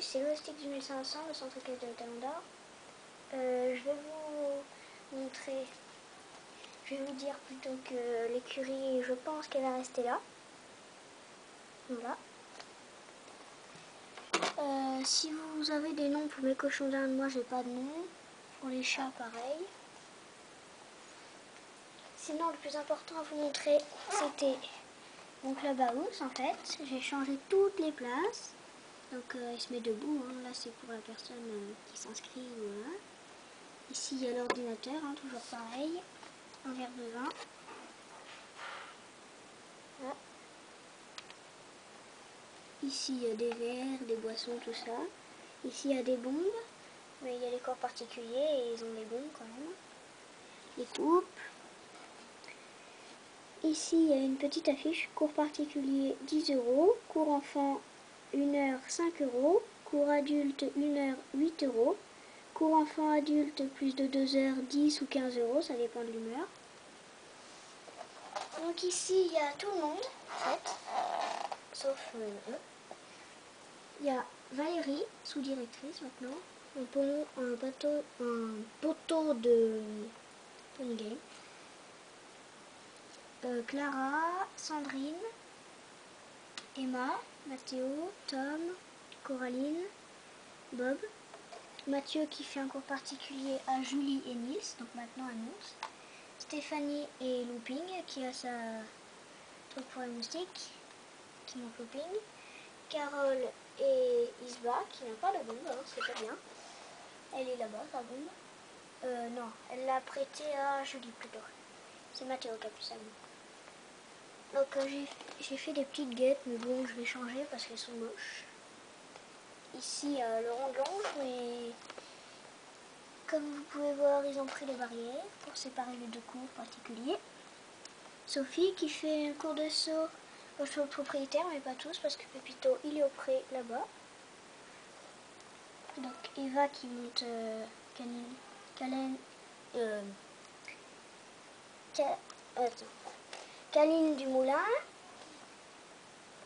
c'est l'Ostick du 1500, le centre équestre de Talon d'Or. Euh, je vais vous montrer, je vais vous dire plutôt que l'écurie, je pense qu'elle va rester là. Voilà. Euh, si vous avez des noms pour mes cochons d'Inde, moi j'ai pas de nom. Pour les chats, pareil. Sinon, le plus important à vous montrer, c'était mon clubhouse en fait. J'ai changé toutes les places. Donc euh, il se met debout, hein. là c'est pour la personne euh, qui s'inscrit. Ici il y a l'ordinateur, hein, toujours pareil. Un verre de vin. Ici, il y a des verres, des boissons, tout ça. Ici, il y a des bombes. Mais il y a des corps particuliers et ils ont des bombes quand même. Les coupes. Ici, il y a une petite affiche. Cours particulier 10 euros. Cours enfant 1 heure 5 euros. Cours adulte 1 heure 8 euros. Cours enfant adulte plus de 2 heures 10 ou 15 euros. Ça dépend de l'humeur. Donc ici, il y a tout le monde, en fait. Sauf euh, eux. Il y a Valérie, sous-directrice maintenant, un, bateau, un poteau de Pony. Euh, Clara, Sandrine, Emma, Mathéo, Tom, Coraline, Bob, Mathieu qui fait un cours particulier à Julie et Nils, donc maintenant à Nils, Stéphanie et Looping qui a sa truc pour les moustiques, qui monte Looping, Carole et Isba qui n'a pas de bombe, hein, c'est pas bien. Elle est là-bas, sa bombe. Euh, non, elle l'a prêté à Julie plutôt. C'est Mathéo qui a pu ça. Donc j'ai fait des petites guettes, mais bon, je vais changer parce qu'elles sont moches. Ici, euh, le rond de mais comme vous pouvez voir, ils ont pris les barrières pour séparer les deux cours particuliers. Sophie qui fait un cours de saut au cheval propriétaire, mais pas tous, parce que Pépito, il est au pré là-bas. Donc Eva qui monte euh, Caline, euh, Caline du Moulin,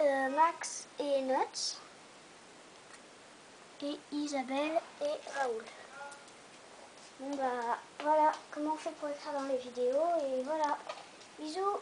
euh, Max et Nuts, et Isabelle et Raoul. Bon bah voilà comment on fait pour écrire dans les vidéos et voilà. Bisous